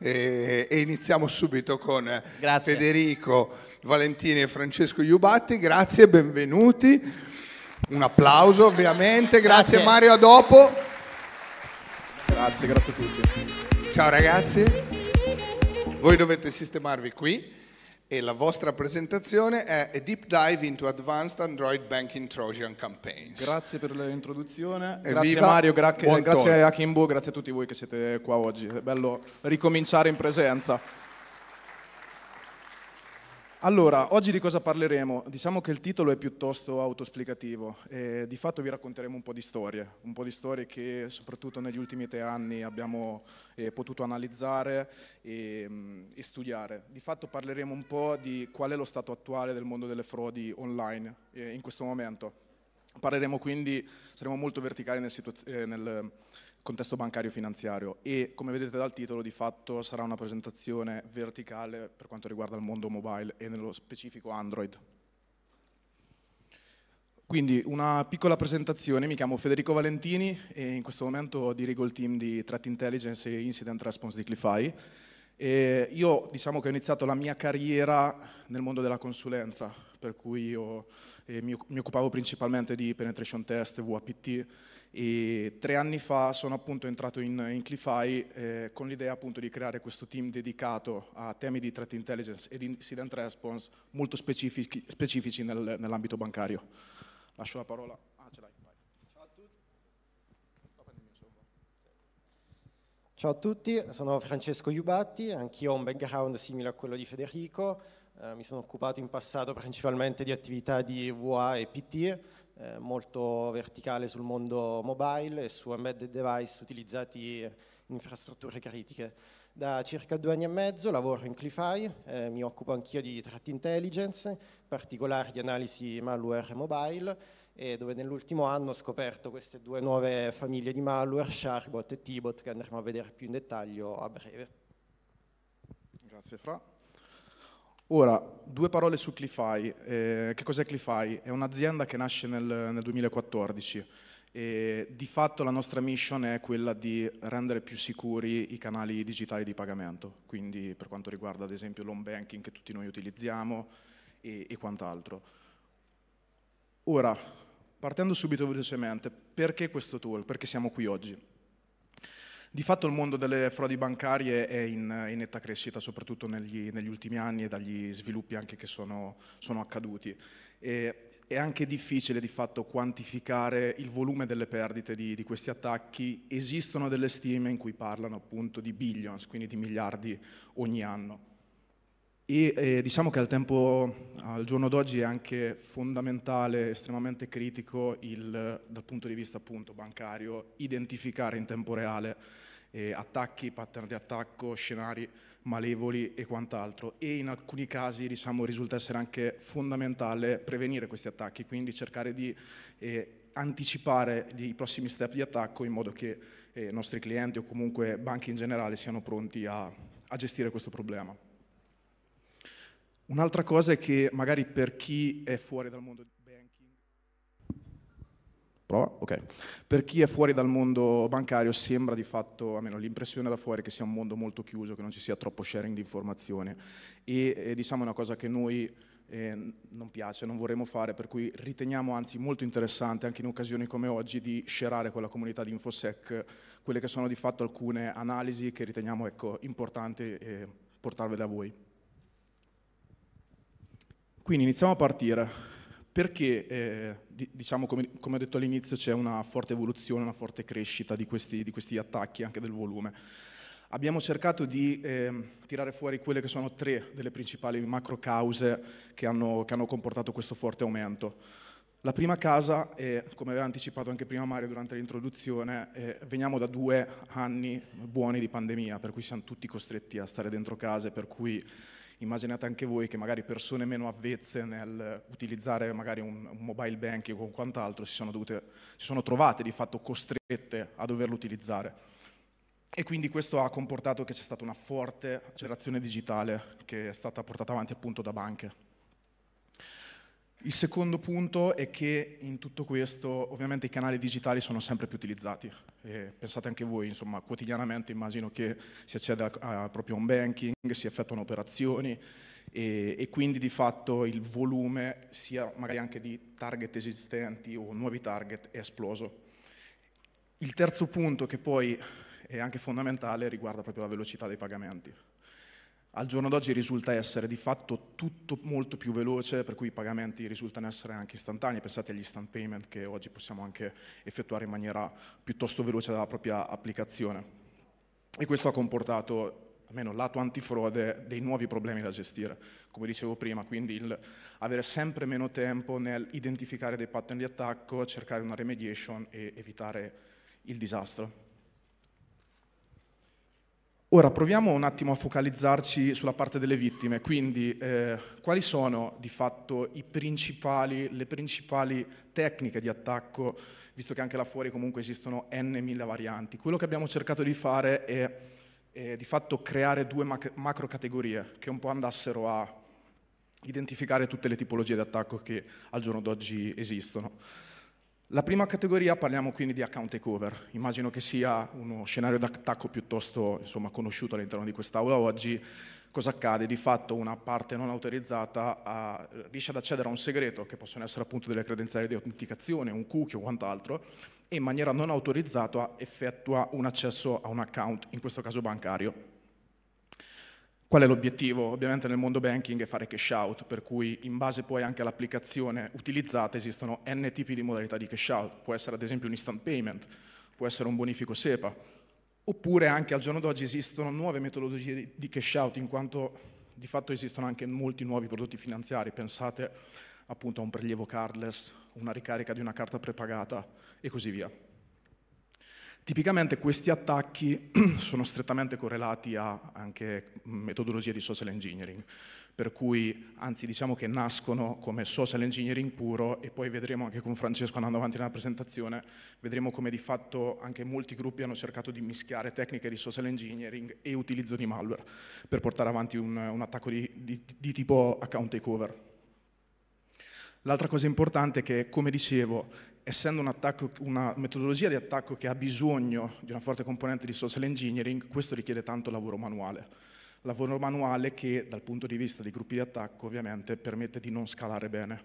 e, e iniziamo subito con Grazie. Federico Valentini e Francesco Iubatti. Grazie, benvenuti. Un applauso ovviamente, grazie, grazie. Mario, a dopo. Grazie, grazie a tutti. Ciao ragazzi, voi dovete sistemarvi qui e la vostra presentazione è A Deep Dive into Advanced Android Banking Trojan Campaigns. Grazie per l'introduzione, grazie Mario, gra- grazie a Kimbo, grazie a tutti voi che siete qua oggi. È bello ricominciare in presenza. Allora, oggi di cosa parleremo? Diciamo che il titolo è piuttosto autoesplicativo e di fatto vi racconteremo un po' di storie, un po' di storie che soprattutto negli ultimi tre anni abbiamo eh, potuto analizzare e, mm, e, studiare. Di fatto parleremo un po' di qual è lo stato attuale del mondo delle frodi online eh, in questo momento. Parleremo quindi, saremo molto verticali nel, eh, nel contesto bancario finanziario e come vedete dal titolo di fatto sarà una presentazione verticale per quanto riguarda il mondo mobile e nello specifico Android. Quindi una piccola presentazione, mi chiamo Federico Valentini e in questo momento dirigo il team di Threat Intelligence e Incident Response di Clify. E io diciamo che ho iniziato la mia carriera nel mondo della consulenza, per cui io, eh, mi, mi occupavo principalmente di penetration test, VAPT e tre anni fa sono appunto entrato in, in Clify eh, con l'idea appunto di creare questo team dedicato a temi di threat intelligence ed incident response molto specifici, specifici nel, nell'ambito bancario. Lascio la parola. Ah, ce l'hai. Vai. Ciao a tutti. Ciao a tutti, sono Francesco Iubatti, anch'io ho un background simile a quello di Federico. Eh, mi sono occupato in passato principalmente di attività di VA e PT eh, molto verticale sul mondo mobile e su embedded device utilizzati in infrastrutture critiche. Da circa due anni e mezzo lavoro in Clify, eh, mi occupo anch'io di threat intelligence, in particolare di analisi malware mobile, e dove nell'ultimo anno ho scoperto queste due nuove famiglie di malware, Sharbot e T-Bot, che andremo a vedere più in dettaglio a breve. Grazie Fra. Ora, due parole su Clify. Eh, che cos'è Clify? È un'azienda che nasce nel, nel 2014 e di fatto la nostra mission è quella di rendere più sicuri i canali digitali di pagamento, quindi per quanto riguarda ad esempio l'home banking che tutti noi utilizziamo e, e quant'altro. Ora, partendo subito velocemente, perché questo tool? Perché siamo qui oggi? Di fatto il mondo delle frodi bancarie è in, in netta crescita, soprattutto negli, negli, ultimi anni e dagli sviluppi anche che sono, sono accaduti. E, è anche difficile di fatto quantificare il volume delle perdite di, di, questi attacchi. Esistono delle stime in cui parlano appunto di billions, quindi di miliardi ogni anno. E eh, diciamo che al tempo, al giorno d'oggi è anche fondamentale, estremamente critico il, dal punto di vista appunto bancario, identificare in tempo reale eh, attacchi, pattern di attacco, scenari malevoli e quant'altro. E in alcuni casi diciamo, risulta essere anche fondamentale prevenire questi attacchi, quindi cercare di eh, anticipare i prossimi step di attacco in modo che eh, i nostri clienti o comunque banche in generale siano pronti a, a gestire questo problema. Un'altra cosa è che magari per chi è fuori dal mondo banking, prova, ok, per chi è fuori dal mondo bancario sembra di fatto, almeno l'impressione da fuori, che sia un mondo molto chiuso, che non ci sia troppo sharing di informazioni e eh, diciamo una cosa che noi eh, non piace, non vorremmo fare, per cui riteniamo anzi molto interessante anche in occasioni come oggi di sharare con la comunità di InfoSec quelle che sono di fatto alcune analisi che riteniamo ecco, importanti eh, portarvele a voi. Quindi iniziamo a partire. Perché, eh, diciamo, come, come, ho detto all'inizio, c'è una forte evoluzione, una forte crescita di questi, di questi attacchi, anche del volume. Abbiamo cercato di eh, tirare fuori quelle che sono tre delle principali macro cause che hanno, che hanno comportato questo forte aumento. La prima causa, è, come aveva anticipato anche prima Mario durante l'introduzione, eh, veniamo da due anni buoni di pandemia, per cui siamo tutti costretti a stare dentro case, per cui immaginate anche voi che magari persone meno avvezze nel utilizzare magari un, un mobile banking o quant'altro si sono, dovute, si sono trovate di fatto costrette a doverlo utilizzare. E quindi questo ha comportato che c'è stata una forte accelerazione digitale che è stata portata avanti appunto da banche. Il secondo punto è che in tutto questo ovviamente i canali digitali sono sempre più utilizzati. E pensate anche voi, insomma, quotidianamente immagino che si accede a, a proprio un banking, si effettuano operazioni e, e, quindi di fatto il volume sia magari anche di target esistenti o nuovi target è esploso. Il terzo punto che poi è anche fondamentale riguarda proprio la velocità dei pagamenti al giorno d'oggi risulta essere di fatto tutto molto più veloce, per cui i pagamenti risultano essere anche istantanei. Pensate agli instant payment che oggi possiamo anche effettuare in maniera piuttosto veloce dalla propria applicazione. E questo ha comportato, almeno lato antifrode, dei nuovi problemi da gestire, come dicevo prima, quindi il avere sempre meno tempo nel identificare dei pattern di attacco, cercare una remediation e evitare il disastro. Ora proviamo un attimo a focalizzarci sulla parte delle vittime, quindi eh, quali sono di fatto principali, le principali tecniche di attacco, visto che anche là fuori comunque esistono n mille varianti. Quello che abbiamo cercato di fare è, è di fatto creare due mac- macro categorie che un po' andassero a identificare tutte le tipologie di attacco che al giorno d'oggi esistono. La prima categoria parliamo quindi di account takeover. Immagino che sia uno scenario d'attacco piuttosto insomma, conosciuto all'interno di quest'aula oggi. Cosa accade? Di fatto una parte non autorizzata ha, riesce ad accedere a un segreto, che possono essere appunto delle credenziali di autenticazione, un cookie o quant'altro, e in maniera non autorizzata effettua un accesso a un account, in questo caso bancario. Qual è l'obiettivo? Ovviamente nel mondo banking è fare cash out, per cui in base poi anche all'applicazione utilizzata esistono n tipi di modalità di cash out. Può essere ad esempio un instant payment, può essere un bonifico SEPA, oppure anche al giorno d'oggi esistono nuove metodologie di cash out, in quanto di fatto esistono anche molti nuovi prodotti finanziari. Pensate appunto a un prelievo cardless, una ricarica di una carta prepagata e così via. Tipicamente questi attacchi sono strettamente correlati a anche metodologie di social engineering, per cui anzi diciamo che nascono come social engineering puro e poi vedremo anche con Francesco andando avanti nella presentazione, vedremo come di fatto anche molti gruppi hanno cercato di mischiare tecniche di social engineering e utilizzo di malware per portare avanti un, un attacco di, di, di tipo account takeover. L'altra cosa importante è che, come dicevo, essendo un una metodologia di attacco che ha bisogno di una forte componente di social engineering, questo richiede tanto lavoro manuale. Lavoro manuale che dal punto di vista dei gruppi di attacco ovviamente permette di non scalare bene.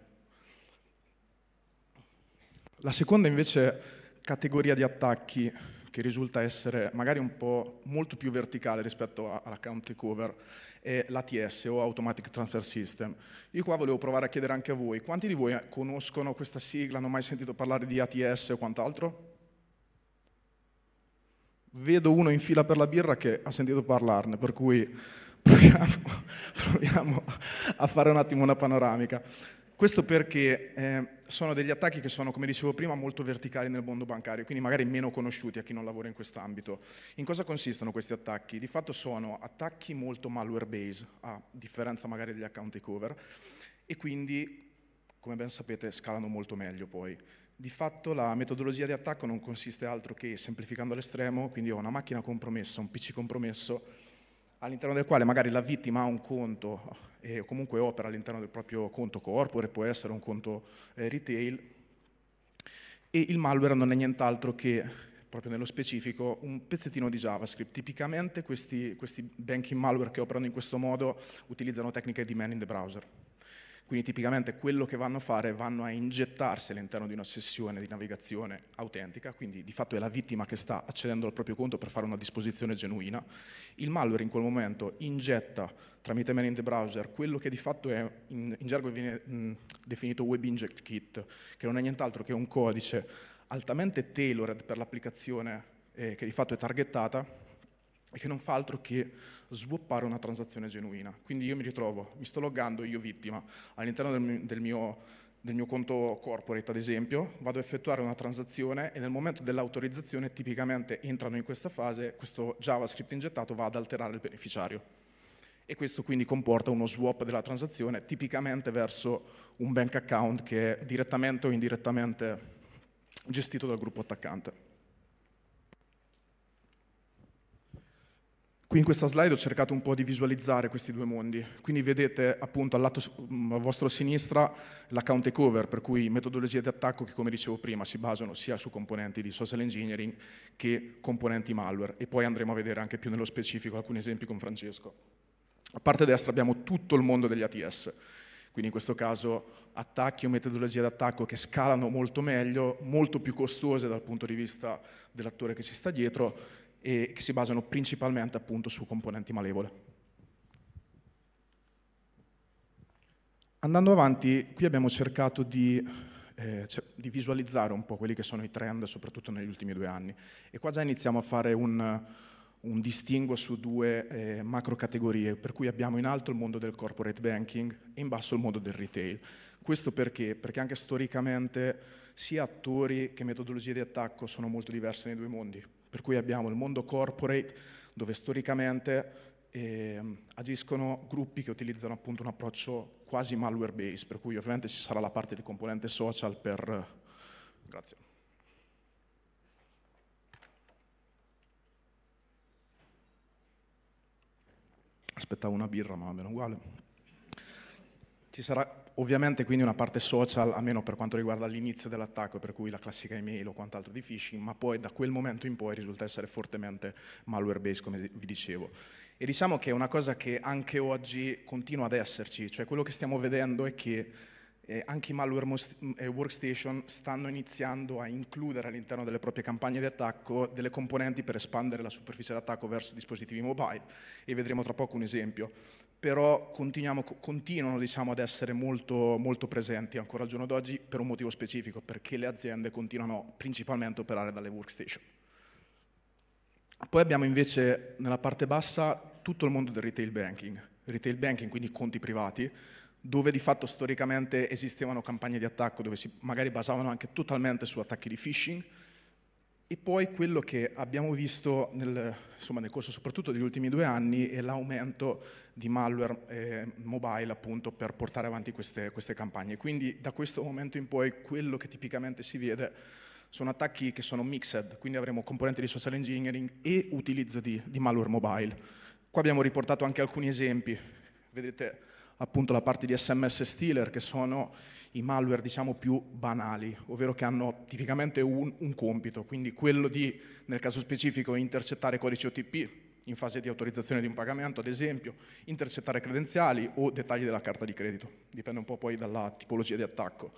La seconda invece categoria di attacchi che risulta essere magari un po' molto più verticale rispetto all'account takeover è l'ATS o Automatic Transfer System. Io qua volevo provare a chiedere anche a voi, quanti di voi conoscono questa sigla, hanno mai sentito parlare di ATS o quant'altro? Vedo uno in fila per la birra che ha sentito parlarne, per cui proviamo, proviamo a fare un attimo una panoramica. Questo perché eh, sono degli attacchi che sono, come dicevo prima, molto verticali nel mondo bancario, quindi magari meno conosciuti a chi non lavora in quest'ambito. In cosa consistono questi attacchi? Di fatto sono attacchi molto malware based, a differenza magari degli account takeover, e quindi, come ben sapete, scalano molto meglio poi. Di fatto la metodologia di attacco non consiste altro che, semplificando all'estremo, quindi ho una macchina compromessa, un PC compromesso, all'interno del quale magari la vittima ha un conto e comunque opera all'interno del proprio conto corporate, può essere un conto eh, retail, e il malware non è nient'altro che, proprio nello specifico, un pezzettino di JavaScript. Tipicamente questi, questi banking malware che operano in questo modo utilizzano tecniche di man in the browser. Quindi tipicamente quello che vanno a fare vanno a ingettarsi all'interno di una sessione di navigazione autentica, quindi di fatto è la vittima che sta accedendo al proprio conto per fare una disposizione genuina. Il malware in quel momento ingetta tramite man in the browser quello che di fatto è in, in gergo viene mh, definito web inject kit, che non è nient'altro che un codice altamente tailored per l'applicazione eh, che di fatto è targettata e che non fa altro che swappare una transazione genuina. Quindi io mi ritrovo, mi sto loggando io vittima all'interno del, del, mio, del mio conto corporate, ad esempio, vado a effettuare una transazione e nel momento dell'autorizzazione tipicamente entrano in questa fase, questo JavaScript ingettato va ad alterare il beneficiario. E questo quindi comporta uno swap della transazione tipicamente verso un bank account che è direttamente o indirettamente gestito dal gruppo attaccante. Qui in questa slide ho cercato un po' di visualizzare questi due mondi, quindi vedete appunto al lato mm, a vostra sinistra l'account takeover, per cui metodologie di attacco che come dicevo prima si basano sia su componenti di social engineering che componenti malware. E poi andremo a vedere anche più nello specifico alcuni esempi con Francesco. A parte destra abbiamo tutto il mondo degli ATS, quindi in questo caso attacchi o metodologie di attacco che scalano molto meglio, molto più costose dal punto di vista dell'attore che ci sta dietro e che si basano principalmente appunto su componenti malevole. Andando avanti, qui abbiamo cercato di, eh, di, visualizzare un po' quelli che sono i trend, soprattutto negli ultimi due anni. E qua già iniziamo a fare un, un distinguo su due eh, macro categorie, per cui abbiamo in alto il mondo del corporate banking e in basso il mondo del retail. Questo perché? Perché anche storicamente sia attori che metodologie di attacco sono molto diverse nei due mondi. Per cui abbiamo il mondo corporate, dove storicamente eh, agiscono gruppi che utilizzano appunto un approccio quasi malware based, per cui ovviamente ci sarà la parte di componente social per... Grazie. Aspettavo una birra, ma va bene uguale. Ci sarà Ovviamente quindi una parte social, almeno per quanto riguarda l'inizio dell'attacco, per cui la classica email o quant'altro di phishing, ma poi da quel momento in poi risulta essere fortemente malware based, come vi dicevo. E diciamo che è una cosa che anche oggi continua ad esserci, cioè quello che stiamo vedendo è che eh, anche i malware eh, workstation stanno iniziando a includere all'interno delle proprie campagne di attacco delle componenti per espandere la superficie d'attacco verso dispositivi mobile. E vedremo tra poco un esempio. Però continuano diciamo, ad essere molto, molto, presenti ancora al giorno d'oggi per un motivo specifico, perché le aziende continuano principalmente a operare dalle workstation. Poi abbiamo invece nella parte bassa tutto il mondo del retail banking, retail banking quindi conti privati, dove di fatto storicamente esistevano campagne di attacco dove si magari basavano anche totalmente su attacchi di phishing, e poi quello che abbiamo visto nel, insomma, nel, corso soprattutto degli ultimi due anni è l'aumento di malware eh, mobile appunto per portare avanti queste, queste, campagne. Quindi da questo momento in poi quello che tipicamente si vede sono attacchi che sono mixed, quindi avremo componenti di social engineering e utilizzo di, di malware mobile. Qua abbiamo riportato anche alcuni esempi, vedete appunto la parte di SMS stealer che sono i malware diciamo più banali, ovvero che hanno tipicamente un, un, compito, quindi quello di, nel caso specifico, intercettare codici OTP in fase di autorizzazione di un pagamento, ad esempio, intercettare credenziali o dettagli della carta di credito, dipende un po' poi dalla tipologia di attacco.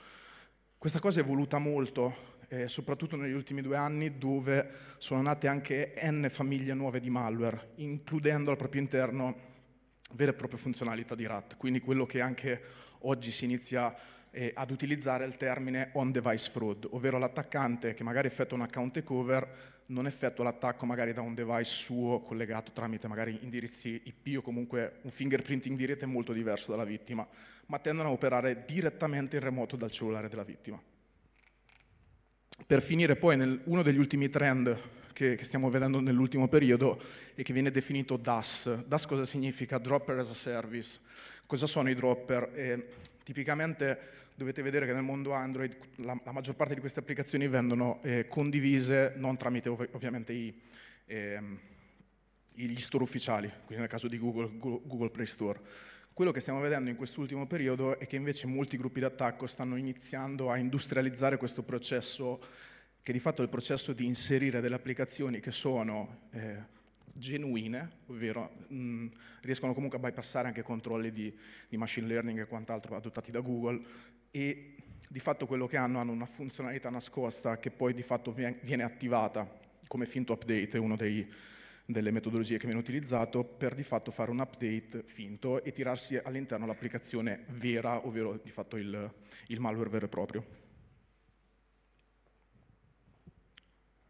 Questa cosa è evoluta molto, eh, soprattutto negli ultimi due anni, dove sono nate anche n famiglie nuove di malware, includendo al proprio interno vere e proprie funzionalità di RAT, quindi quello che anche oggi si inizia eh, ad utilizzare il termine on-device fraud, ovvero l'attaccante che magari effettua un account takeover non effettua l'attacco magari da un device suo collegato tramite magari indirizzi IP o comunque un fingerprinting di rete molto diverso dalla vittima, ma tendono a operare direttamente in remoto dal cellulare della vittima. Per finire poi, nel, uno degli ultimi trend che, che stiamo vedendo nell'ultimo periodo e che viene definito DAS. DAS cosa significa? Dropper as a Service. Cosa sono i dropper? Eh, tipicamente dovete vedere che nel mondo Android la, la maggior parte di queste applicazioni vengono eh, condivise non tramite ov ovviamente i, eh, gli store ufficiali, quindi nel caso di Google, Google Play Store. Quello che stiamo vedendo in quest'ultimo periodo è che invece molti gruppi d'attacco stanno iniziando a industrializzare questo processo che di fatto è il processo di inserire delle applicazioni che sono eh, genuine, ovvero mh, riescono comunque a bypassare anche controlli di, di, machine learning e quant'altro adottati da Google e di fatto quello che hanno hanno una funzionalità nascosta che poi di fatto viene, viene attivata come finto update, è una delle metodologie che viene utilizzato per di fatto fare un update finto e tirarsi all'interno l'applicazione vera, ovvero di fatto il, il malware vero e proprio.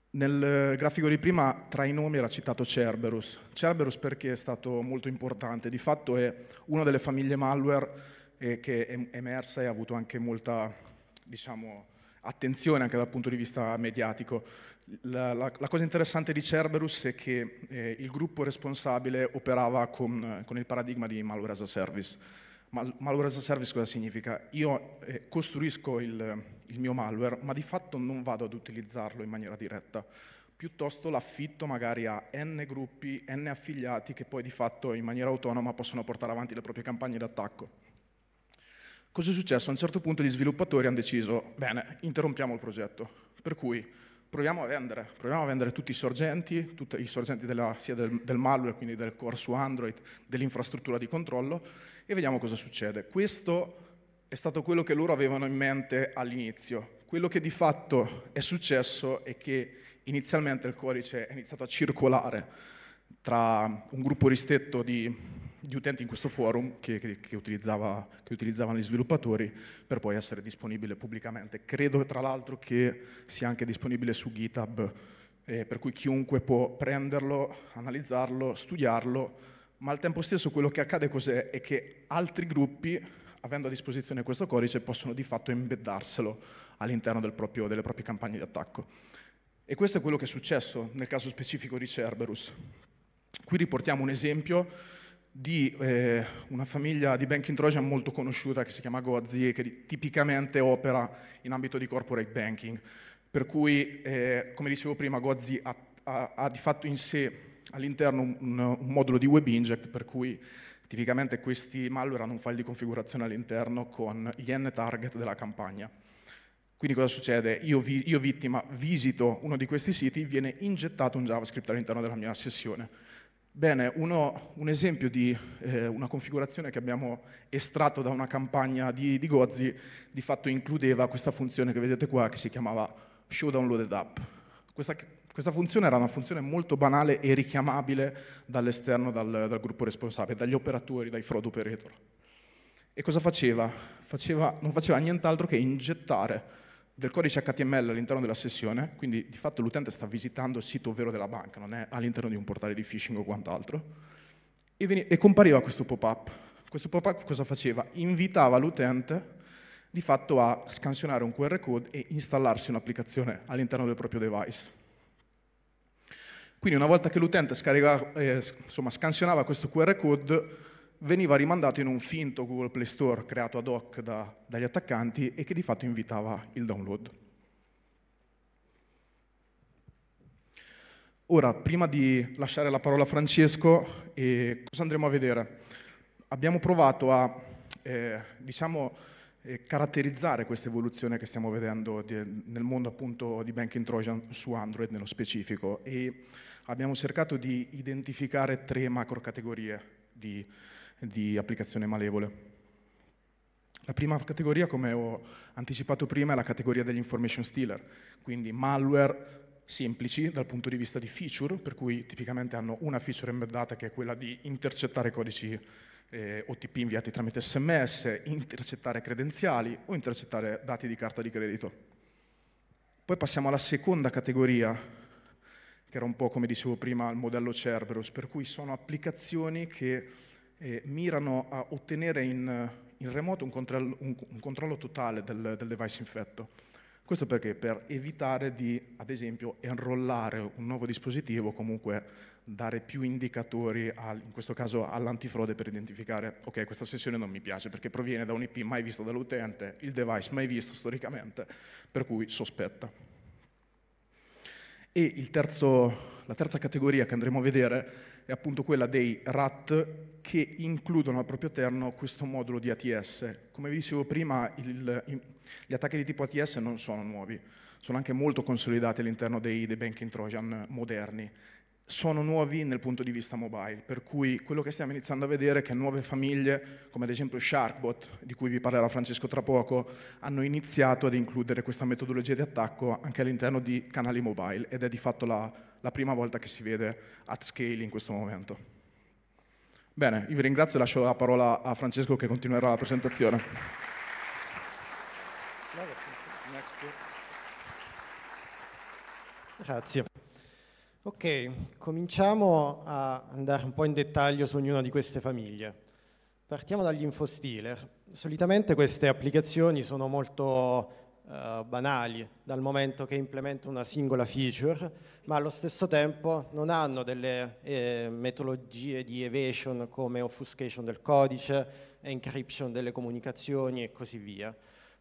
Nel grafico di prima tra i nomi era citato Cerberus. Cerberus perché è stato molto importante, di fatto è una delle famiglie malware eh, che è emersa e ha avuto anche molta diciamo, attenzione anche dal punto di vista mediatico. La, la, la cosa interessante di Cerberus è che eh, il gruppo responsabile operava con, con il paradigma di malware as a service malware as a service cosa significa? Io eh, costruisco il, il, mio malware, ma di fatto non vado ad utilizzarlo in maniera diretta. piuttosto l'affitto magari a n gruppi, n affiliati che poi di fatto in maniera autonoma possono portare avanti le proprie campagne d'attacco. Cosa è successo? A un certo punto gli sviluppatori hanno deciso, bene, interrompiamo il progetto, per cui proviamo a vendere, proviamo a vendere tutti i sorgenti, tutti i sorgenti della, sia del, del, malware, quindi del core su Android, dell'infrastruttura di controllo e vediamo cosa succede. Questo è stato quello che loro avevano in mente all'inizio. Quello che di fatto è successo è che inizialmente il codice è iniziato a circolare tra un gruppo ristretto di, di utenti in questo forum che, che, che, utilizzava, che, utilizzavano gli sviluppatori per poi essere disponibile pubblicamente. Credo tra l'altro che sia anche disponibile su GitHub, eh, per cui chiunque può prenderlo, analizzarlo, studiarlo, ma al tempo stesso quello che accade cos'è? È che altri gruppi, avendo a disposizione questo codice, possono di fatto embeddarselo all'interno del proprio, delle proprie campagne di attacco. E questo è quello che è successo nel caso specifico di Cerberus. Qui riportiamo un esempio di eh, una famiglia di banking trojan molto conosciuta che si chiama Gozzi e che tipicamente opera in ambito di corporate banking. Per cui, eh, come dicevo prima, Gozzi ha, ha, ha, di fatto in sé all'interno un, un, modulo di web inject per cui tipicamente questi malware hanno un file di configurazione all'interno con gli n target della campagna. Quindi cosa succede? Io, vi, io, vittima visito uno di questi siti, viene ingettato un JavaScript all'interno della mia sessione. Bene, uno, un esempio di eh, una configurazione che abbiamo estratto da una campagna di, di, Gozzi, di fatto includeva questa funzione che vedete qua, che si chiamava show downloaded app. Questa, questa funzione era una funzione molto banale e richiamabile dall'esterno, dal, dal gruppo responsabile, dagli operatori, dai fraud operator. E cosa faceva? faceva non faceva nient'altro che ingettare del codice HTML all'interno della sessione, quindi di fatto l'utente sta visitando il sito vero della banca, non è all'interno di un portale di phishing o quant'altro, e, e compariva questo pop-up. Questo pop-up cosa faceva? Invitava l'utente di fatto a scansionare un QR code e installarsi un'applicazione all'interno del proprio device. Quindi una volta che l'utente eh, scansionava questo QR code, veniva rimandato in un finto Google Play Store creato ad hoc da, dagli attaccanti e che di fatto invitava il download. Ora, prima di lasciare la parola a Francesco, eh, cosa andremo a vedere? Abbiamo provato a eh, diciamo, eh, caratterizzare questa evoluzione che stiamo vedendo di, nel mondo appunto di banking trojan su Android nello specifico e abbiamo cercato di identificare tre macro categorie di, di applicazione malevole. La prima categoria, come ho anticipato prima, è la categoria degli information stealer, quindi malware semplici dal punto di vista di feature, per cui tipicamente hanno una feature embeddata che è quella di intercettare codici eh, OTP inviati tramite sms, intercettare credenziali o intercettare dati di carta di credito. Poi passiamo alla seconda categoria, che era un po' come dicevo prima il modello Cerberus, per cui sono applicazioni che eh, mirano a ottenere in, in remoto un controllo, un, un controllo totale del, del, device infetto. Questo perché? Per evitare di, ad esempio, enrollare un nuovo dispositivo, comunque dare più indicatori, al, in questo caso all'antifrode, per identificare, ok, questa sessione non mi piace perché proviene da un IP mai visto dall'utente, il device mai visto storicamente, per cui sospetta. E terzo, la terza categoria che andremo a vedere è appunto quella dei RAT che includono al proprio interno questo modulo di ATS. Come vi dicevo prima, il, gli attacchi di tipo ATS non sono nuovi, sono anche molto consolidati all'interno dei, dei banking trojan moderni sono nuovi nel punto di vista mobile, per cui quello che stiamo iniziando a vedere è che nuove famiglie, come ad esempio Sharkbot, di cui vi parlerà Francesco tra poco, hanno iniziato ad includere questa metodologia di attacco anche all'interno di canali mobile ed è di fatto la, la prima volta che si vede at scale in questo momento. Bene, io vi ringrazio e lascio la parola a Francesco che continuerà la presentazione. Grazie. Ok, cominciamo a andare un po' in dettaglio su ognuna di queste famiglie. Partiamo dagli infostealer. Solitamente queste applicazioni sono molto uh, banali, dal momento che implementano una singola feature, ma allo stesso tempo non hanno delle eh, metodologie di evasion come offuscation del codice, encryption delle comunicazioni e così via.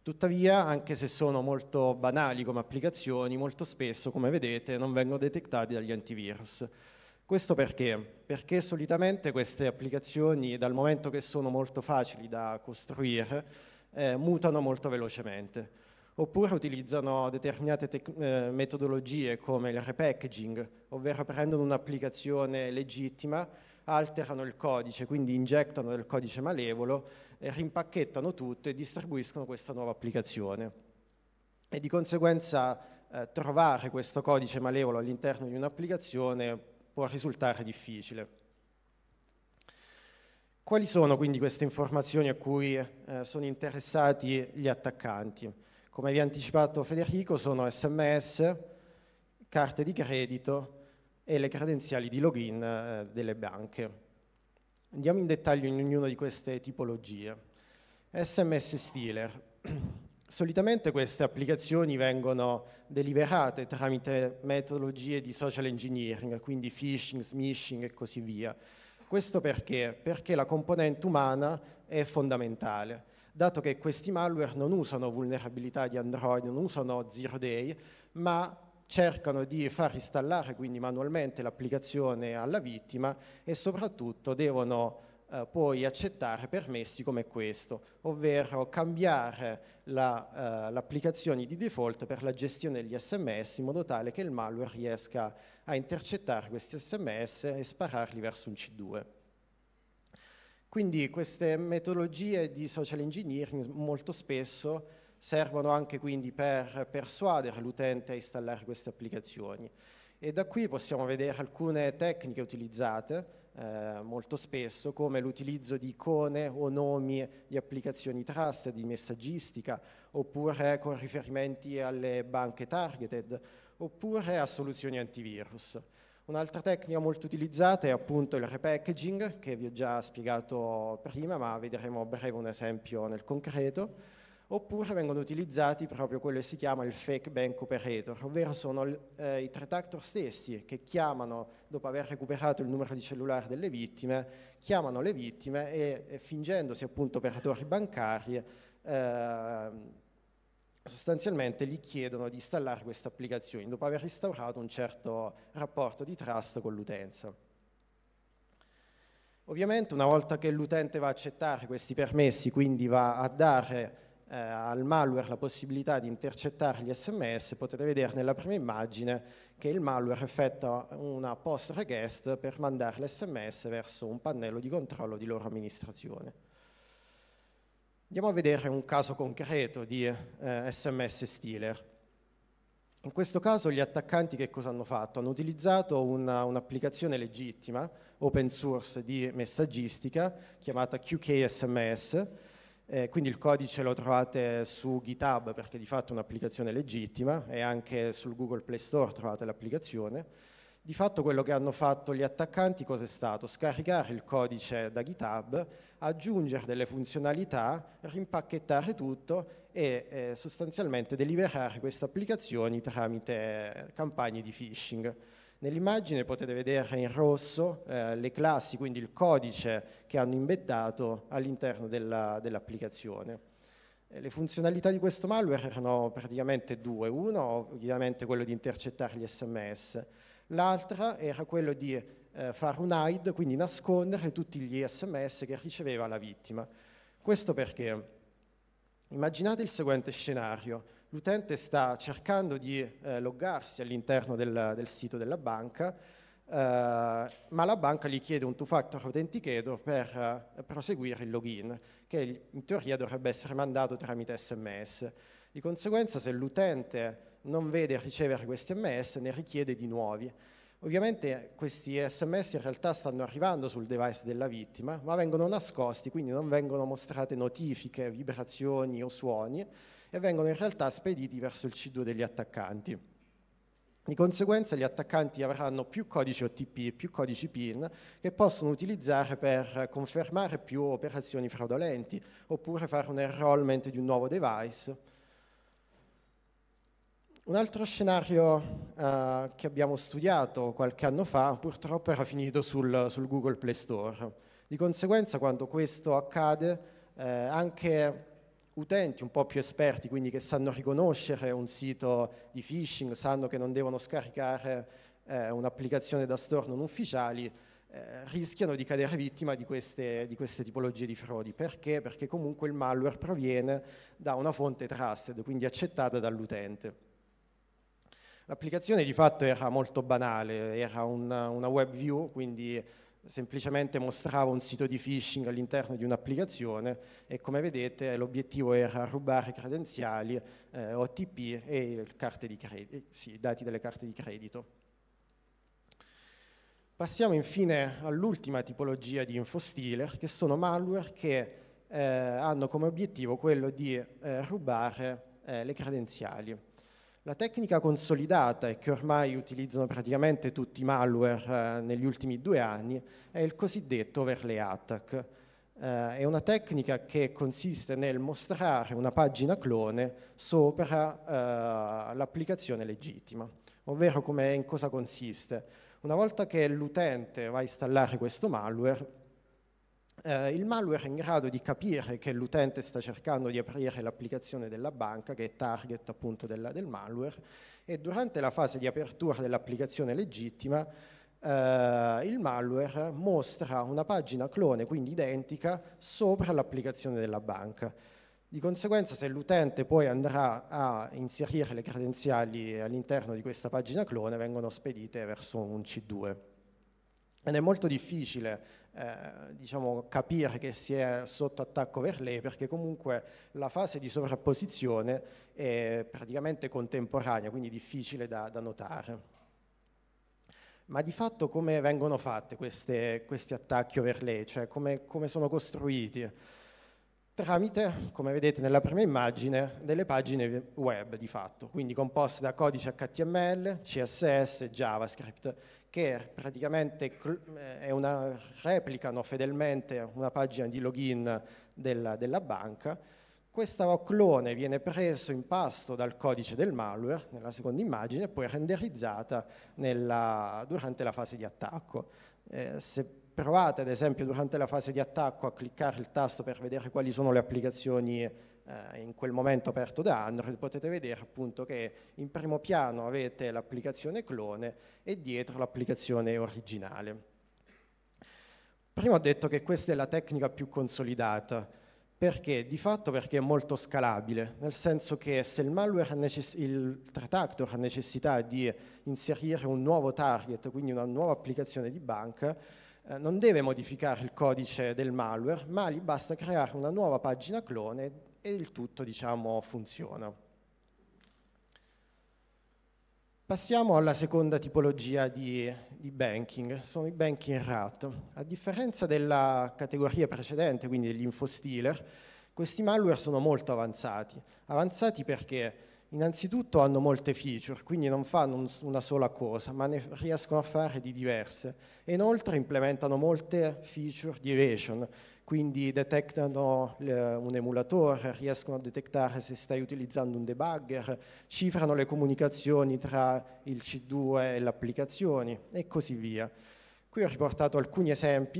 Tuttavia, anche se sono molto banali come applicazioni, molto spesso, come vedete, non vengono detettati dagli antivirus. Questo perché? Perché solitamente queste applicazioni, dal momento che sono molto facili da costruire, eh, mutano molto velocemente. Oppure utilizzano determinate eh, metodologie come il repackaging, ovvero prendono un'applicazione legittima, alterano il codice, quindi ingettano del codice malevolo, rimpacchettano tutto e distribuiscono questa nuova applicazione. E di conseguenza eh, trovare questo codice malevolo all'interno di un'applicazione può risultare difficile. Quali sono quindi queste informazioni a cui eh, sono interessati gli attaccanti? Come vi ha anticipato Federico, sono sms, carte di credito e le credenziali di login eh, delle banche. Andiamo in dettaglio in ognuna di queste tipologie. SMS Stealer. Solitamente queste applicazioni vengono deliberate tramite metodologie di social engineering, quindi phishing, smishing e così via. Questo perché? Perché la componente umana è fondamentale, dato che questi malware non usano vulnerabilità di Android, non usano zero day, ma cercano di far installare quindi manualmente l'applicazione alla vittima e soprattutto devono eh, puoi accettare permessi come questo, ovvero cambiare la, eh, l'applicazione di default per la gestione degli sms in modo tale che il malware riesca a intercettare questi sms e spararli verso un C2. Quindi queste metodologie di social engineering molto spesso servono anche quindi per persuadere l'utente a installare queste applicazioni. E da qui possiamo vedere alcune tecniche utilizzate eh, molto spesso, come l'utilizzo di icone o nomi di applicazioni trust, di messaggistica, oppure con riferimenti alle banche targeted, oppure a soluzioni antivirus. Un'altra tecnica molto utilizzata è appunto il repackaging, che vi ho già spiegato prima, ma vedremo breve un esempio nel concreto oppure vengono utilizzati proprio quello che si chiama il fake bank operator, ovvero sono eh, i threat actor stessi che chiamano, dopo aver recuperato il numero di cellulare delle vittime, chiamano le vittime e, e fingendosi appunto operatori bancari, eh, sostanzialmente gli chiedono di installare queste applicazioni dopo aver instaurato un certo rapporto di trust con l'utenza. Ovviamente una volta che l'utente va a accettare questi permessi, quindi va a dare eh, al malware la possibilità di intercettare gli sms, potete vedere nella prima immagine che il malware effettua una post request per mandare l'sms verso un pannello di controllo di loro amministrazione. Andiamo a vedere un caso concreto di eh, sms stealer. In questo caso gli attaccanti che cosa hanno fatto? Hanno utilizzato una, un'applicazione legittima, open source di messaggistica, chiamata QKSMS, eh, quindi il codice lo trovate su GitHub perché di fatto è un'applicazione legittima e anche sul Google Play Store trovate l'applicazione. Di fatto quello che hanno fatto gli attaccanti cosa è stato? Scaricare il codice da GitHub, aggiungere delle funzionalità, rimpacchettare tutto e eh, sostanzialmente deliberare queste applicazioni tramite campagne di phishing. Nell'immagine potete vedere in rosso eh, le classi, quindi il codice che hanno imbedato all'interno della, dell'applicazione. Eh, le funzionalità di questo malware erano praticamente due. Uno, ovviamente, quello di intercettare gli sms. L'altra era quello di eh, fare un hide, quindi nascondere tutti gli sms che riceveva la vittima. Questo perché? Immaginate il seguente scenario l'utente sta cercando di eh, loggarsi all'interno del, del, sito della banca, eh, ma la banca gli chiede un two-factor authenticator per eh, proseguire il login, che in teoria dovrebbe essere mandato tramite sms. Di conseguenza, se l'utente non vede ricevere questi sms, ne richiede di nuovi. Ovviamente questi sms in realtà stanno arrivando sul device della vittima, ma vengono nascosti, quindi non vengono mostrate notifiche, vibrazioni o suoni, e vengono in realtà spediti verso il C2 degli attaccanti. Di conseguenza gli attaccanti avranno più codici OTP e più codici PIN che possono utilizzare per confermare più operazioni fraudolenti oppure fare un enrollment di un nuovo device. Un altro scenario uh, che abbiamo studiato qualche anno fa purtroppo era finito sul, sul Google Play Store. Di conseguenza quando questo accade eh, anche utenti un po' più esperti, quindi che sanno riconoscere un sito di phishing, sanno che non devono scaricare eh, un'applicazione da store non ufficiali, eh, rischiano di cadere vittima di queste, di queste, tipologie di frodi. Perché? Perché comunque il malware proviene da una fonte trusted, quindi accettata dall'utente. L'applicazione di fatto era molto banale, era una, una web view, quindi semplicemente mostrava un sito di phishing all'interno di un'applicazione e come vedete l'obiettivo era rubare credenziali, eh, OTP e i sì, dati delle carte di credito. Passiamo infine all'ultima tipologia di infostealer, che sono malware che eh, hanno come obiettivo quello di eh, rubare eh, le credenziali. La tecnica consolidata e che ormai utilizzano praticamente tutti i malware eh, negli ultimi due anni è il cosiddetto overlay attack. Eh, è una tecnica che consiste nel mostrare una pagina clone sopra eh, l'applicazione legittima, ovvero in cosa consiste una volta che l'utente va a installare questo malware, eh, il malware è in grado di capire che l'utente sta cercando di aprire l'applicazione della banca, che è target appunto della, del malware, e durante la fase di apertura dell'applicazione legittima eh, il malware mostra una pagina clone, quindi identica, sopra l'applicazione della banca. Di conseguenza se l'utente poi andrà a inserire le credenziali all'interno di questa pagina clone vengono spedite verso un C2. Ed è molto difficile eh, diciamo, capire che si è sotto attacco overlay perché comunque la fase di sovrapposizione è praticamente contemporanea, quindi difficile da, da notare. Ma di fatto come vengono fatte queste, questi attacchi overlay, cioè come, come sono costruiti? tramite, come vedete nella prima immagine, delle pagine web di fatto, quindi composte da codice HTML, CSS, JavaScript, che praticamente eh, una, replicano fedelmente una pagina di login della, della banca. Questo clone viene preso in pasto dal codice del malware, nella seconda immagine, e poi renderizzata nella, durante la fase di attacco. Eh, se provate ad esempio durante la fase di attacco a cliccare il tasto per vedere quali sono le applicazioni eh, in quel momento aperto da Android, potete vedere appunto che in primo piano avete l'applicazione clone e dietro l'applicazione originale. Prima ho detto che questa è la tecnica più consolidata, perché? Di fatto perché è molto scalabile, nel senso che se il malware, necess- il threat actor ha necessità di inserire un nuovo target, quindi una nuova applicazione di banca, eh, non deve modificare il codice del malware, ma gli basta creare una nuova pagina clone e il tutto diciamo, funziona. Passiamo alla seconda tipologia di, di, banking, sono i banking rat. A differenza della categoria precedente, quindi degli infostealer, questi malware sono molto avanzati. Avanzati perché Innanzitutto hanno molte feature, quindi non fanno una sola cosa, ma ne riescono a fare di diverse. E inoltre implementano molte feature di evasion, quindi detectano un emulatore, riescono a detectare se stai utilizzando un debugger, cifrano le comunicazioni tra il C2 e le applicazioni e così via. Qui ho riportato alcuni esempi.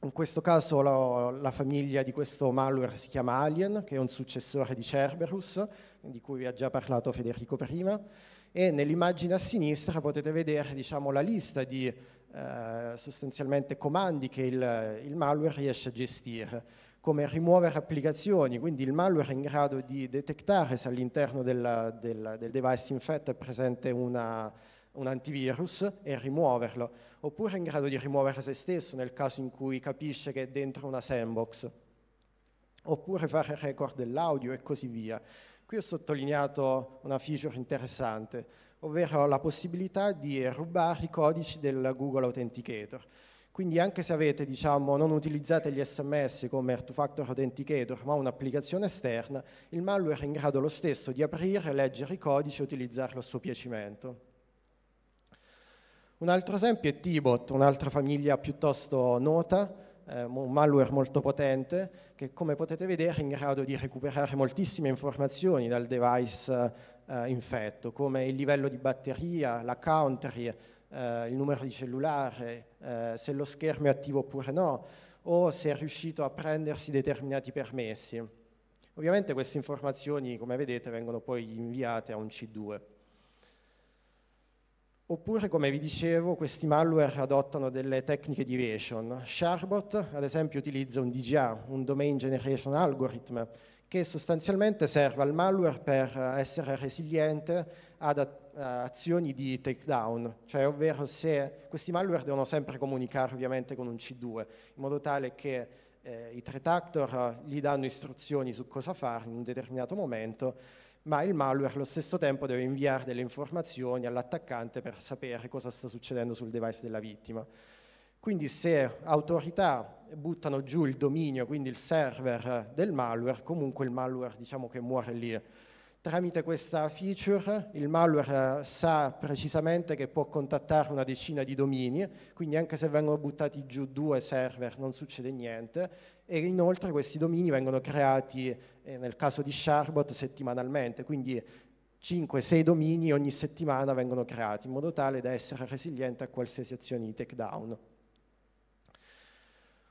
In questo caso la, la famiglia di questo malware si chiama Alien, che è un successore di Cerberus, di cui vi ha già parlato Federico prima, e nell'immagine a sinistra potete vedere diciamo, la lista di eh, sostanzialmente comandi che il, il, malware riesce a gestire, come rimuovere applicazioni, quindi il malware è in grado di detectare se all'interno del, del, del device infetto è presente una, un antivirus e rimuoverlo, oppure è in grado di rimuovere se stesso nel caso in cui capisce che è dentro una sandbox, oppure fare record dell'audio e così via. Qui ho sottolineato una feature interessante, ovvero la possibilità di rubare i codici del Google Authenticator. Quindi anche se avete, diciamo, non utilizzate gli SMS come Two-Factor Authenticator, ma un'applicazione esterna, il malware è in grado lo stesso di aprire, leggere i codici e utilizzarlo a suo piacimento. Un altro esempio è T-Bot, un'altra famiglia piuttosto nota, eh, un malware molto potente che come potete vedere è in grado di recuperare moltissime informazioni dal device eh, infetto, come il livello di batteria, la country, eh, il numero di cellulare, eh, se lo schermo è attivo oppure no, o se è riuscito a prendersi determinati permessi. Ovviamente queste informazioni, come vedete, vengono poi inviate a un C2. Oppure, come vi dicevo, questi malware adottano delle tecniche di evasion. Sharbot, ad esempio, utilizza un DGA, un Domain Generation Algorithm, che sostanzialmente serve al malware per essere resiliente ad azioni di takedown, cioè ovvero se questi malware devono sempre comunicare ovviamente con un C2, in modo tale che eh, i threat actor gli danno istruzioni su cosa fare in un determinato momento ma il malware allo stesso tempo deve inviare delle informazioni all'attaccante per sapere cosa sta succedendo sul device della vittima. Quindi se autorità buttano giù il dominio, quindi il server del malware, comunque il malware diciamo che muore lì. Tramite questa feature il malware sa precisamente che può contattare una decina di domini, quindi anche se vengono buttati giù due server non succede niente e inoltre questi domini vengono creati, eh, nel caso di Sharbot, settimanalmente, quindi 5-6 domini ogni settimana vengono creati in modo tale da essere resiliente a qualsiasi azione di takedown.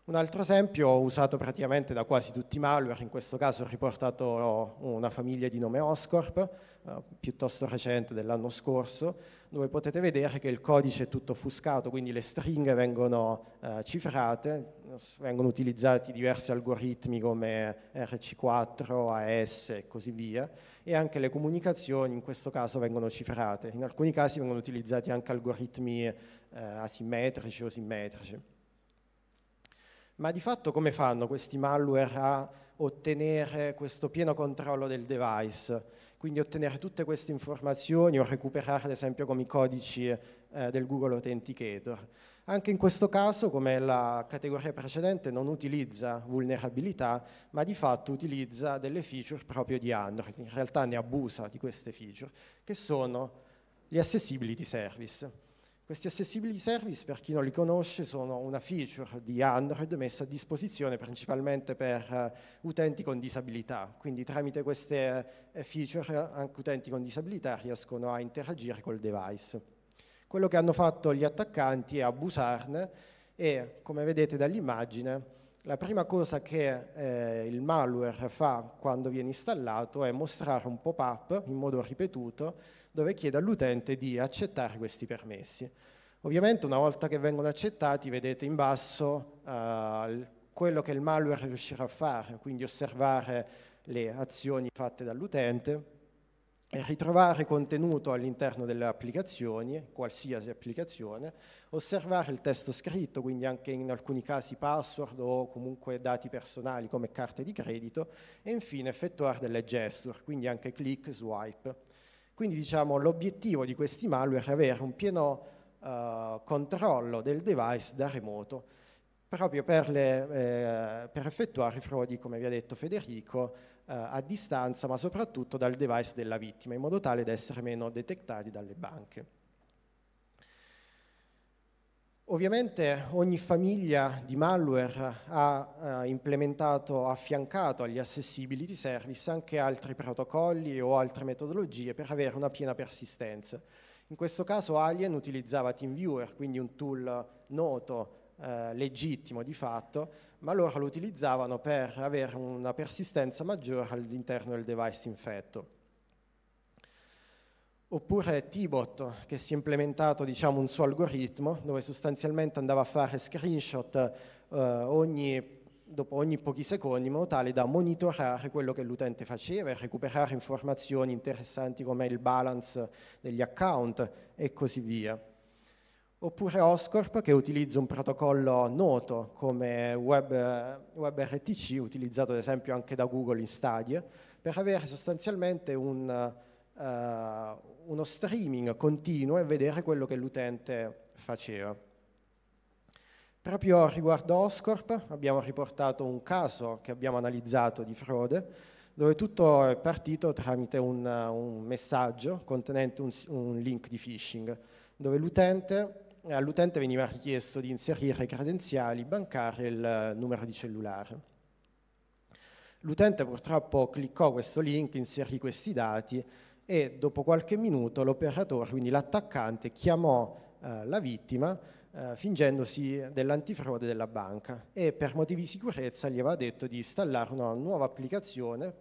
Un altro esempio usato praticamente da quasi tutti i malware, in questo caso ho riportato una famiglia di nome Oscorp, eh, piuttosto recente dell'anno scorso, dove potete vedere che il codice è tutto offuscato, quindi le stringhe vengono eh, cifrate, vengono utilizzati diversi algoritmi come RC4, AS e così via, e anche le comunicazioni in questo caso vengono cifrate. In alcuni casi vengono utilizzati anche algoritmi eh, asimmetrici o simmetrici. Ma di fatto come fanno questi malware a ottenere questo pieno controllo del device? quindi ottenere tutte queste informazioni o recuperare ad esempio come i codici eh, del Google Authenticator. Anche in questo caso, come la categoria precedente, non utilizza vulnerabilità, ma di fatto utilizza delle feature proprio di Android, in realtà ne abusa di queste feature, che sono gli accessibility service. Questi accessibility service, per chi non li conosce, sono una feature di Android messa a disposizione principalmente per uh, utenti con disabilità. Quindi tramite queste uh, feature anche utenti con disabilità riescono a interagire col device. Quello che hanno fatto gli attaccanti è abusarne e, come vedete dall'immagine, la prima cosa che eh, il malware fa quando viene installato è mostrare un pop-up in modo ripetuto dove chiede all'utente di accettare questi permessi. Ovviamente una volta che vengono accettati vedete in basso uh, quello che il malware riuscirà a fare, quindi osservare le azioni fatte dall'utente e ritrovare contenuto all'interno delle applicazioni, qualsiasi applicazione, osservare il testo scritto, quindi anche in alcuni casi password o comunque dati personali come carte di credito e infine effettuare delle gesture, quindi anche click, swipe. Quindi diciamo l'obiettivo di questi malware è avere un pieno uh, controllo del device da remoto, proprio per, le, eh, per, effettuare frodi, come vi ha detto Federico, uh, a distanza, ma soprattutto dal device della vittima, in modo tale da essere meno detectati dalle banche. Ovviamente ogni famiglia di malware ha eh, implementato, affiancato agli accessibility service anche altri protocolli o altre metodologie per avere una piena persistenza. In questo caso Alien utilizzava TeamViewer, quindi un tool noto, eh, legittimo di fatto, ma loro lo utilizzavano per avere una persistenza maggiore all'interno del device infetto oppure T-Bot che si è implementato diciamo, un suo algoritmo dove sostanzialmente andava a fare screenshot eh, ogni, dopo ogni pochi secondi in modo tale da monitorare quello che l'utente faceva e recuperare informazioni interessanti come il balance degli account e così via. Oppure Oscorp che utilizza un protocollo noto come Web, WebRTC, utilizzato ad esempio anche da Google in Stadia, per avere sostanzialmente un, uno streaming continuo e vedere quello che l'utente faceva. Proprio riguardo Oscorp abbiamo riportato un caso che abbiamo analizzato di frode dove tutto è partito tramite un, un messaggio contenente un, un, link di phishing dove all'utente veniva richiesto di inserire credenziali bancari e il numero di cellulare. L'utente purtroppo cliccò questo link, inserì questi dati e dopo qualche minuto l'operatore, quindi l'attaccante, chiamò eh, la vittima eh, fingendosi dell'antifrode della banca e per motivi di sicurezza gli aveva detto di installare una nuova applicazione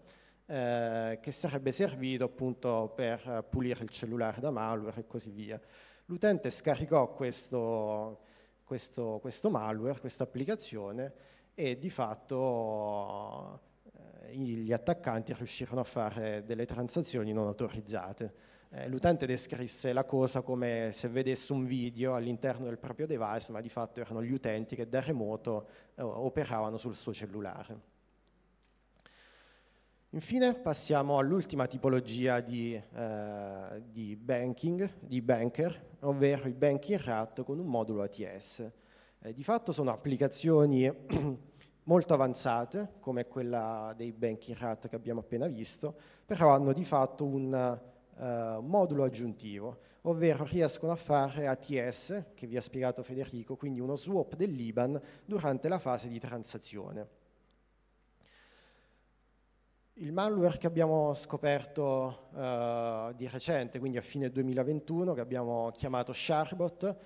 eh, che sarebbe servito appunto per pulire il cellulare da malware e così via. L'utente scaricò questo, questo, questo malware, questa applicazione e di fatto gli attaccanti riuscirono a fare delle transazioni non autorizzate. Eh, l'utente descrisse la cosa come se vedesse un video all'interno del proprio device, ma di fatto erano gli utenti che da remoto eh, operavano sul suo cellulare. Infine passiamo all'ultima tipologia di, eh, di, banking, di banker, ovvero i banking RAT con un modulo ATS. Eh, di fatto sono applicazioni molto avanzate, come quella dei banking RAT che abbiamo appena visto, però hanno di fatto un uh, modulo aggiuntivo, ovvero riescono a fare ATS, che vi ha spiegato Federico, quindi uno swap dell'IBAN durante la fase di transazione. Il malware che abbiamo scoperto uh, di recente, quindi a fine 2021, che abbiamo chiamato Sharbot,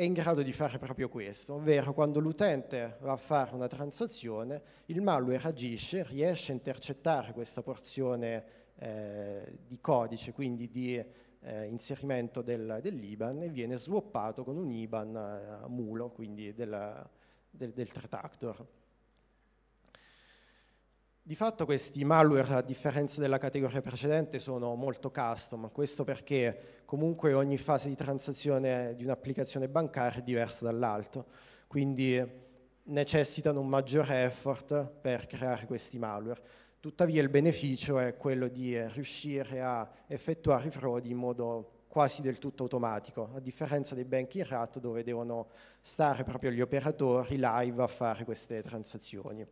è in grado di fare proprio questo, ovvero quando l'utente va a fare una transazione, il malware agisce, riesce a intercettare questa porzione eh, di codice, quindi di eh, inserimento del, dell'IBAN e viene swappato con un IBAN eh, mulo, quindi del, del, del threat actor. Di fatto questi malware, a differenza della categoria precedente, sono molto custom, questo perché comunque ogni fase di transazione di un'applicazione bancaria è diversa dall'altro, quindi necessitano un maggiore effort per creare questi malware. Tuttavia il beneficio è quello di riuscire a effettuare i frodi in modo quasi del tutto automatico, a differenza dei banking rat dove devono stare proprio gli operatori live a fare queste transazioni.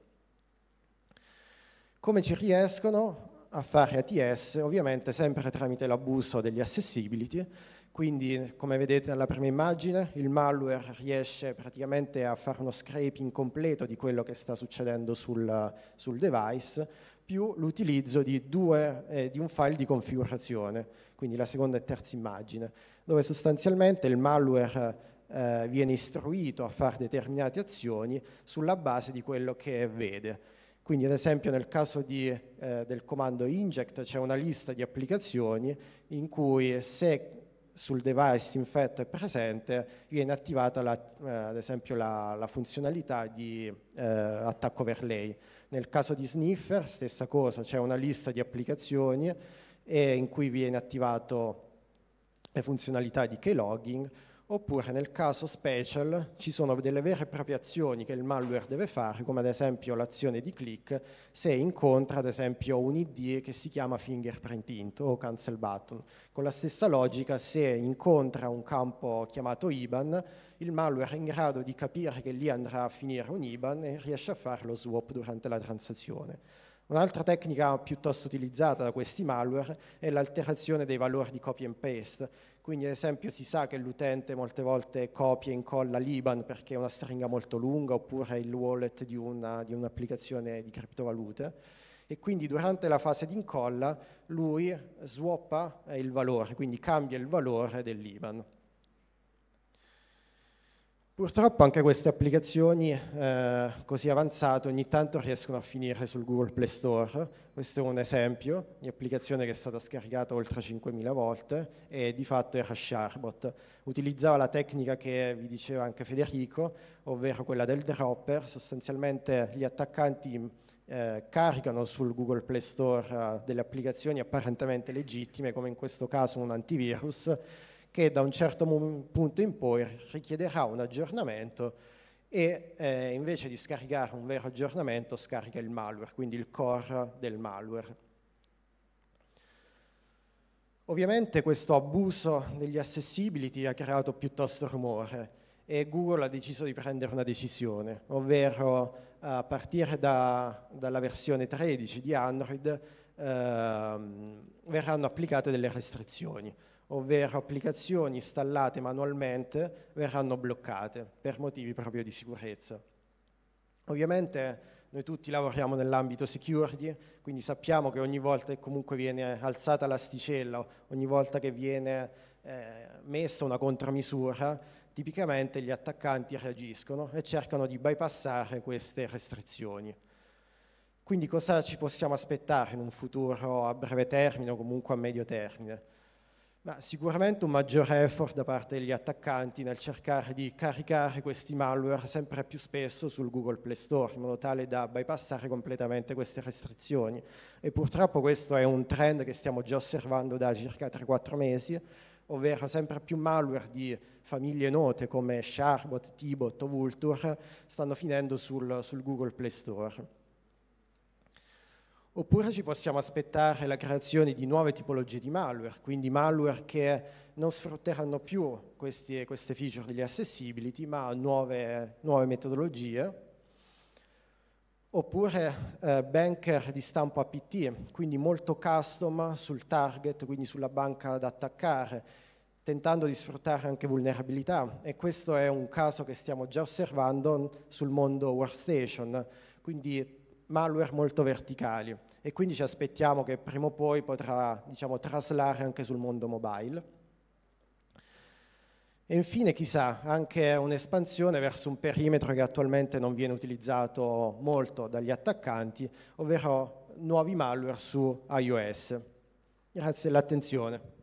Come ci riescono a fare ATS? Ovviamente sempre tramite l'abuso degli accessibility, quindi come vedete nella prima immagine il malware riesce praticamente a fare uno scraping completo di quello che sta succedendo sul, sul device, più l'utilizzo di, eh, di un file di configurazione, quindi la seconda e terza immagine, dove sostanzialmente il malware eh, viene istruito a fare determinate azioni sulla base di quello che vede. Quindi ad esempio nel caso di, eh, del comando inject c'è una lista di applicazioni in cui se sul device infetto è presente viene attivata la, eh, ad esempio la, la funzionalità di eh, attacco overlay. Nel caso di Sniffer, stessa cosa, c'è una lista di applicazioni in cui viene attivato le funzionalità di keylogging, oppure nel caso special ci sono delle vere e proprie azioni che il malware deve fare, come ad esempio l'azione di click, se incontra ad esempio un ID che si chiama fingerprint int o cancel button. Con la stessa logica, se incontra un campo chiamato IBAN, il malware è in grado di capire che lì andrà a finire un IBAN e riesce a fare lo swap durante la transazione. Un'altra tecnica piuttosto utilizzata da questi malware è l'alterazione dei valori di copy and paste. Quindi ad esempio si sa che l'utente molte volte copia e incolla l'IBAN perché è una stringa molto lunga oppure il wallet di, una, di un'applicazione di criptovalute e quindi durante la fase di incolla lui swappa il valore, quindi cambia il valore dell'IBAN. Purtroppo anche queste applicazioni eh, così avanzate ogni tanto riescono a finire sul Google Play Store. Questo è un esempio di applicazione che è stata scaricata oltre 5.000 volte e di fatto era Sharbot. Utilizzava la tecnica che vi diceva anche Federico, ovvero quella del dropper. Sostanzialmente gli attaccanti eh, caricano sul Google Play Store eh, delle applicazioni apparentemente legittime, come in questo caso un antivirus, che da un certo punto in poi richiederà un aggiornamento e eh, invece di scaricare un vero aggiornamento scarica il malware, quindi il core del malware. Ovviamente questo abuso degli accessibility ha creato piuttosto rumore e Google ha deciso di prendere una decisione, ovvero a partire da, dalla versione 13 di Android eh, verranno applicate delle restrizioni ovvero applicazioni installate manualmente verranno bloccate per motivi proprio di sicurezza. Ovviamente noi tutti lavoriamo nell'ambito security, quindi sappiamo che ogni volta che comunque viene alzata l'asticella, ogni volta che viene eh, messa una contromisura, tipicamente gli attaccanti reagiscono e cercano di bypassare queste restrizioni. Quindi cosa ci possiamo aspettare in un futuro a breve termine o comunque a medio termine? Ma sicuramente un maggiore effort da parte degli attaccanti nel cercare di caricare questi malware sempre più spesso sul Google Play Store in modo tale da bypassare completamente queste restrizioni. E purtroppo questo è un trend che stiamo già osservando da circa 3-4 mesi, ovvero sempre più malware di famiglie note come Sharbot, Tbot o Vulture stanno finendo sul, sul Google Play Store. Oppure ci possiamo aspettare la creazione di nuove tipologie di malware, quindi malware che non sfrutteranno più questi, queste feature degli accessibility, ma nuove, nuove metodologie. Oppure eh, banker di stampo APT, quindi molto custom sul target, quindi sulla banca da attaccare, tentando di sfruttare anche vulnerabilità. E questo è un caso che stiamo già osservando sul mondo workstation, quindi malware molto verticali e quindi ci aspettiamo che prima o poi potrà diciamo, traslare anche sul mondo mobile. E infine, chissà, anche un'espansione verso un perimetro che attualmente non viene utilizzato molto dagli attaccanti, ovvero nuovi malware su iOS. Grazie dell'attenzione.